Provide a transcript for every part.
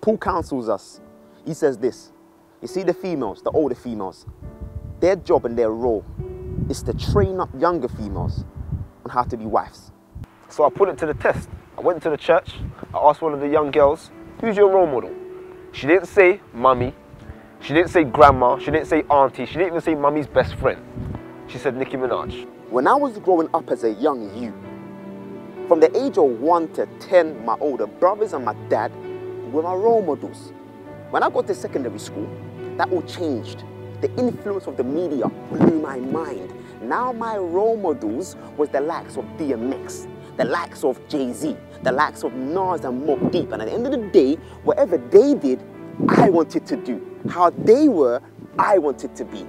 Paul counsels us. He says this. You see the females, the older females, their job and their role is to train up younger females on how to be wives. So I put it to the test. I went to the church, I asked one of the young girls, who's your role model? She didn't say mummy, she didn't say grandma, she didn't say auntie, she didn't even say mummy's best friend. She said Nicki Minaj. When I was growing up as a young you, from the age of 1 to 10, my older brothers and my dad were my role models. When I got to secondary school, that all changed. The influence of the media blew my mind. Now my role models was the likes of DMX, the likes of Jay-Z, the likes of Nas and Mobb Deep. And at the end of the day, whatever they did, I wanted to do. How they were, I wanted to be.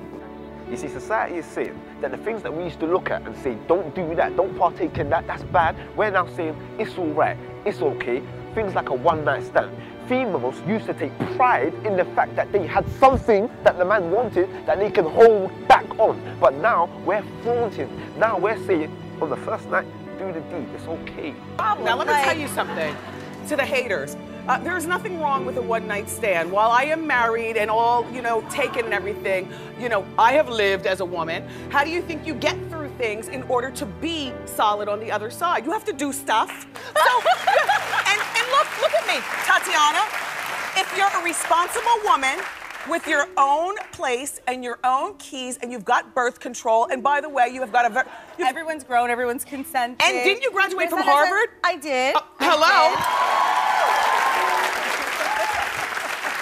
You see, society is saying that the things that we used to look at and say, don't do that, don't partake in that, that's bad, we're now saying it's all right, it's okay. Things like a one night stand. Females used to take pride in the fact that they had something that the man wanted that they can hold back on. But now we're flaunting. Now we're saying, on the first night, do the deed, it's okay. Now let me tell you something to the haters. Uh, there's nothing wrong with a one night stand. While I am married and all, you know, taken and everything, you know, I have lived as a woman. How do you think you get through things in order to be solid on the other side? You have to do stuff. So, and, and look, at me, Tatiana. If you're a responsible woman, with your own place and your own keys, and you've got birth control. And by the way, you have got a very. Everyone's grown, everyone's consenting. And didn't you graduate from Harvard? I did. Uh, hello?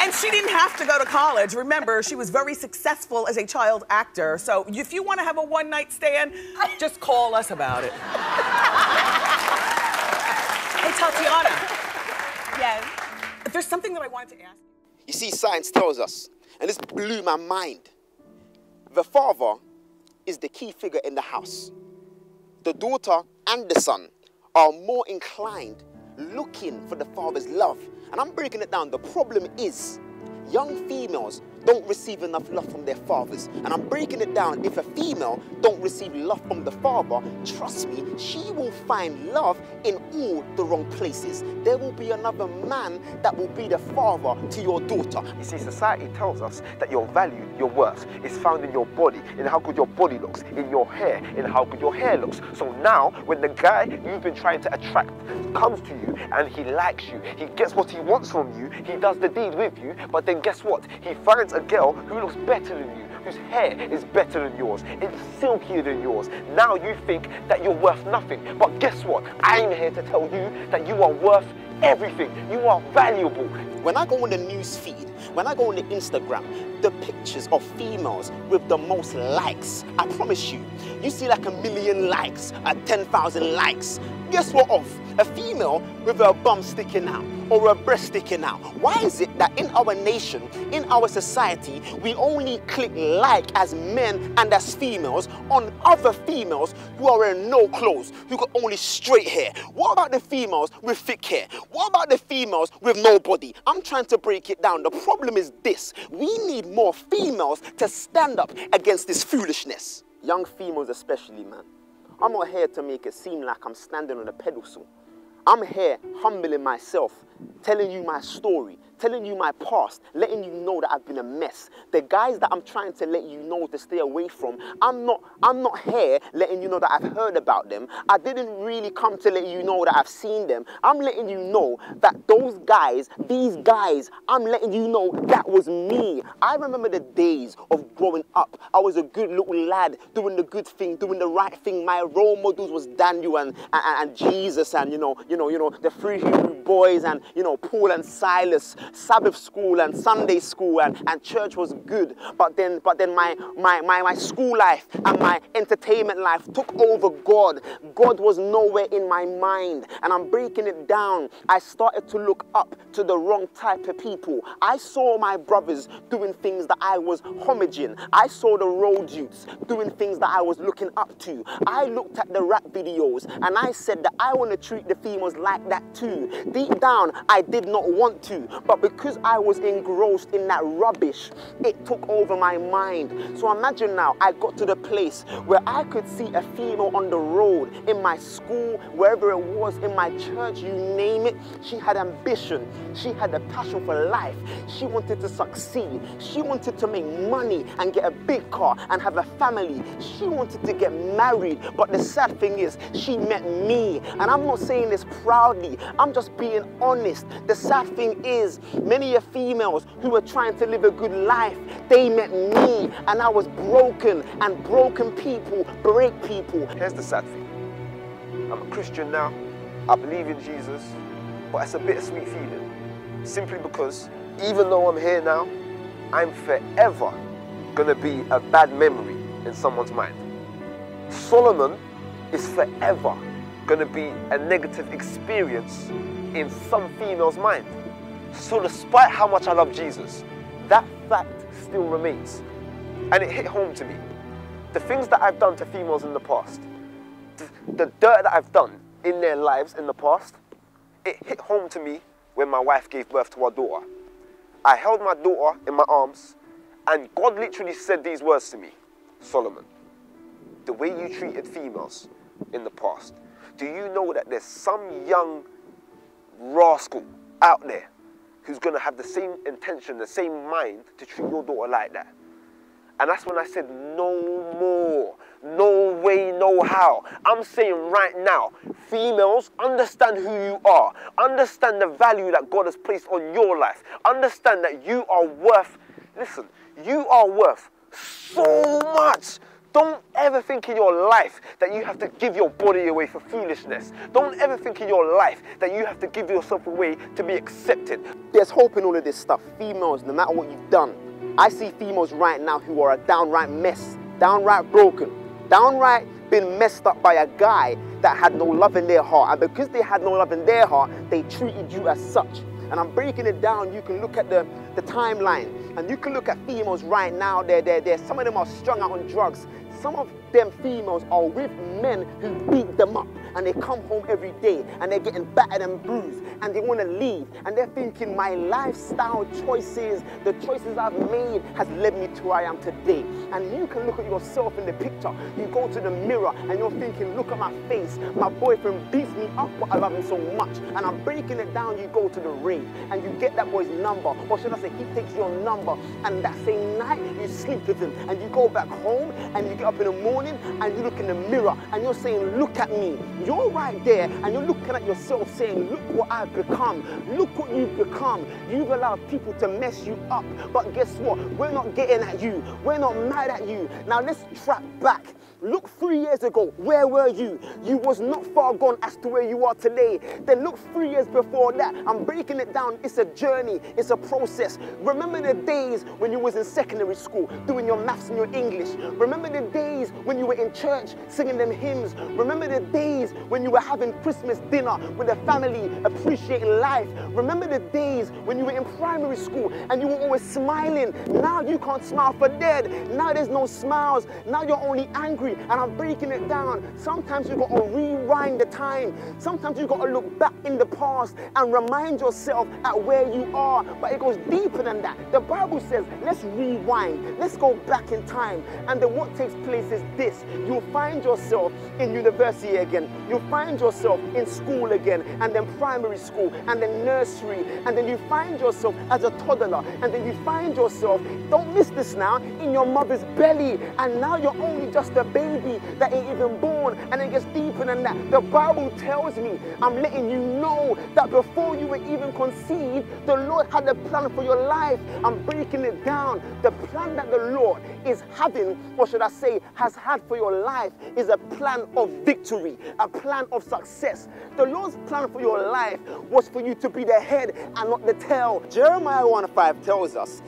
And she didn't have to go to college. Remember, she was very successful as a child actor. So if you want to have a one night stand, just call us about it. hey, Tatiana, Yes. there's something that I wanted to ask. You see, science tells us, and this blew my mind. The father is the key figure in the house. The daughter and the son are more inclined looking for the father's love. And I'm breaking it down. The problem is young females don't receive enough love from their fathers. And I'm breaking it down. If a female don't receive love from the father, trust me, she will find love in all the wrong places. There will be another man that will be the father to your daughter. You see, society tells us that your value, your worth, is found in your body, in how good your body looks, in your hair, in how good your hair looks. So now, when the guy you've been trying to attract comes to you and he likes you, he gets what he wants from you, he does the deed with you, but then guess what? He finds a girl who looks better than you, whose hair is better than yours, it's silkier than yours. Now you think that you're worth nothing. But guess what? I'm here to tell you that you are worth everything. You are valuable. When I go on the news feed, when I go on the Instagram, the pictures of females with the most likes, I promise you, you see like a million likes, uh, a 10,000 likes. Guess what of? A female with her bum sticking out or a breast sticking out. Why is it that in our nation, in our society, we only click like as men and as females on other females who are wearing no clothes, who got only straight hair? What about the females with thick hair? What about the females with no body? I'm trying to break it down. The problem is this we need more females to stand up against this foolishness. Young females, especially, man. I'm not here to make it seem like I'm standing on a pedestal. I'm here humbling myself, telling you my story, telling you my past, letting you know that I've been a mess. The guys that I'm trying to let you know to stay away from, I'm not I'm not here letting you know that I've heard about them. I didn't really come to let you know that I've seen them. I'm letting you know that those guys, these guys, I'm letting you know that was me. I remember the days of growing up. I was a good little lad doing the good thing, doing the right thing. My role models was Daniel and, and, and Jesus and you know, you know, you know, the three Hebrew boys and you know, Paul and Silas. Sabbath school and Sunday school and, and church was good. But then but then my, my, my, my school life and my entertainment life took over God. God was nowhere in my mind. And I'm breaking it down. I started to look up to the wrong type of people. I saw my brothers doing things that I was homaging. I saw the road youths doing things that I was looking up to. I looked at the rap videos and I said that I want to treat the females like that too. Deep down, I did not want to. But Because I was engrossed in that rubbish, it took over my mind. So imagine now, I got to the place where I could see a female on the road, in my school, wherever it was, in my church, you name it. She had ambition. She had a passion for life. She wanted to succeed. She wanted to make money and get a big car and have a family. She wanted to get married. But the sad thing is, she met me. And I'm not saying this proudly, I'm just being honest. The sad thing is, many of females who were trying to live a good life, they met me and I was broken. And broken people break people. Here's the sad thing I'm a Christian now, I believe in Jesus, but it's a bittersweet feeling. Simply because even though I'm here now, I'm forever gonna be a bad memory in someone's mind. Solomon is forever gonna be a negative experience in some female's mind. So, despite how much I love Jesus, that fact still remains. And it hit home to me. The things that I've done to females in the past, the, the dirt that I've done in their lives in the past, it hit home to me when my wife gave birth to our daughter. I held my daughter in my arms, and God literally said these words to me Solomon, the way you treated females in the past, do you know that there's some young rascal out there who's going to have the same intention, the same mind to treat your daughter like that? And that's when I said, no more. No way, no how. I'm saying right now, females, understand who you are. Understand the value that God has placed on your life. Understand that you are worth, listen, you are worth so much. Don't ever think in your life that you have to give your body away for foolishness. Don't ever think in your life that you have to give yourself away to be accepted. There's hope in all of this stuff. Females, no matter what you've done, I see females right now who are a downright mess, downright broken, downright been messed up by a guy that had no love in their heart. And because they had no love in their heart, they treated you as such. And I'm breaking it down. You can look at the, the timeline and you can look at females right now. They're, they're, they're, some of them are strung out on drugs. Some of them females are with men who beat them up and they come home every day and they're getting battered and bruised and they want to leave and they're thinking my lifestyle choices, the choices I've made has led me to where I am today. And you can look at yourself in the picture. You go to the mirror and you're thinking, look at my face. My boyfriend beats me up, but I love him so much. And I'm breaking it down. You go to the ring and you get that boy's number. Or should I say, he takes your number. And that same night, you sleep with him. And you go back home and you get up in the morning and you look in the mirror and you're saying, look at me. You're right there and you're looking at yourself saying, look what I've become. Look what you've become. You've allowed people to mess you up. But guess what? We're not getting at you. We're not mad at you. Now let's track back. Look three years ago, where were you? You was not far gone as to where you are today. Then look three years before that. I'm breaking it down. It's a journey, it's a process. Remember the days when you was in secondary school doing your maths and your English. Remember the days when you were in church singing them hymns. Remember the days when you were having Christmas dinner with the family, appreciating life. Remember the days when you were in primary school and you were always smiling. Now you can't smile for dead. Now there's no smiles. Now you're only angry and I'm breaking it down. Sometimes you've got to rewind the time. Sometimes you've got to look back in the past and remind yourself at where you are. But it goes deeper than that. The Bible says, let's rewind. Let's go back in time. And then what takes place is this. You'll find yourself in university again. You'll find yourself in school again. And then primary school. And then nursery. And then you find yourself as a toddler. And then you find yourself, don't miss this now, in your mother's belly. And now you're only just a baby that ain't even born, and it gets deeper than that. The Bible tells me, I'm letting you know that before you were even conceived, the Lord had a plan for your life. I'm breaking it down. The plan that the Lord is having, or should I say, has had for your life, is a plan of victory, a plan of success. The Lord's plan for your life was for you to be the head and not the tail. Jeremiah 1 5 tells us,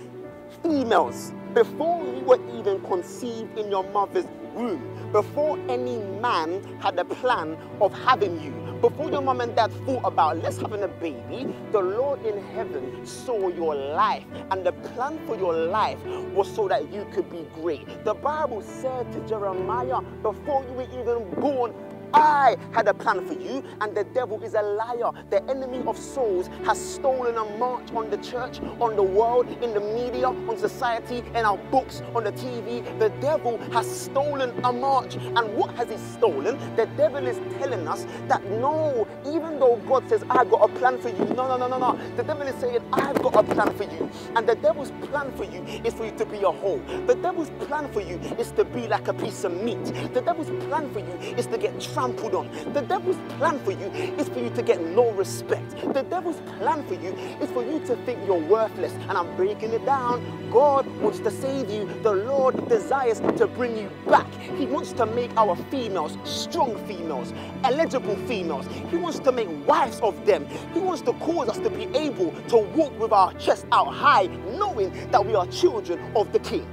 females, before you were even conceived in your mother's womb, before any man had a plan of having you, before your mom and dad thought about let's having a baby, the Lord in heaven saw your life, and the plan for your life was so that you could be great. The Bible said to Jeremiah, before you were even born, I had a plan for you, and the devil is a liar. The enemy of souls has stolen a march on the church, on the world, in the media, on society, in our books, on the TV. The devil has stolen a march. And what has he stolen? The devil is telling us that no, even though God says, I've got a plan for you, no, no, no, no, no. The devil is saying, I've got a plan for you. And the devil's plan for you is for you to be a whole. The devil's plan for you is to be like a piece of meat. The devil's plan for you is to get trampled on. The devil's plan for you is for you to get no respect. The devil's plan for you is for you to think you're worthless. And I'm breaking it down. God wants to save you. The Lord desires to bring you back. He wants to make our females strong females, eligible females. He wants to make wives of them. He wants to cause us to be able to walk with our chest out high, knowing that we are children of the King.